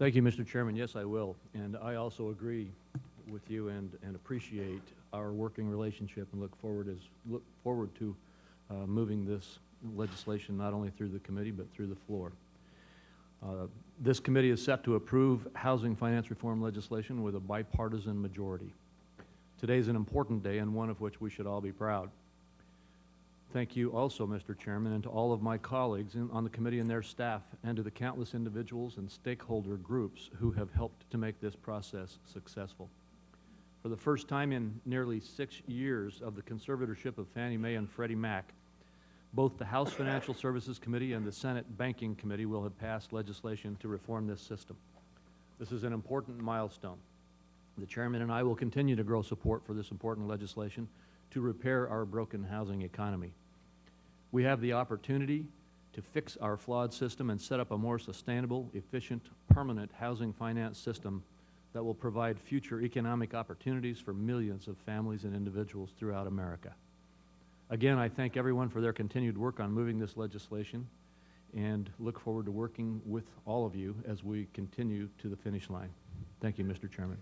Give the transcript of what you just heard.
Thank you, Mr. Chairman. Yes, I will. And I also agree with you and, and appreciate our working relationship and look forward as, look forward to uh, moving this legislation not only through the committee but through the floor. Uh, This committee is set to approve housing finance reform legislation with a bipartisan majority. Today is an important day and one of which we should all be proud. Thank you also, Mr. Chairman, and to all of my colleagues in- on the committee and their staff, and to the countless individuals and stakeholder groups who have helped to make this process successful. For the first time in nearly six years of the conservatorship of Fannie Mae and Freddie Mac, both the House Financial Services Committee and the Senate Banking Committee will have passed legislation to reform this system. This is an important milestone. The chairman and I will continue to grow support for this important legislation to repair our broken housing economy. We have the opportunity to fix our flawed system and set up a more sustainable, efficient, permanent housing finance system that will provide future economic opportunities for millions of families and individuals throughout America. Again, I thank everyone for their continued work on moving this legislation and look forward to working with all of you as we continue to the finish line. Thank you, Mr. Chairman.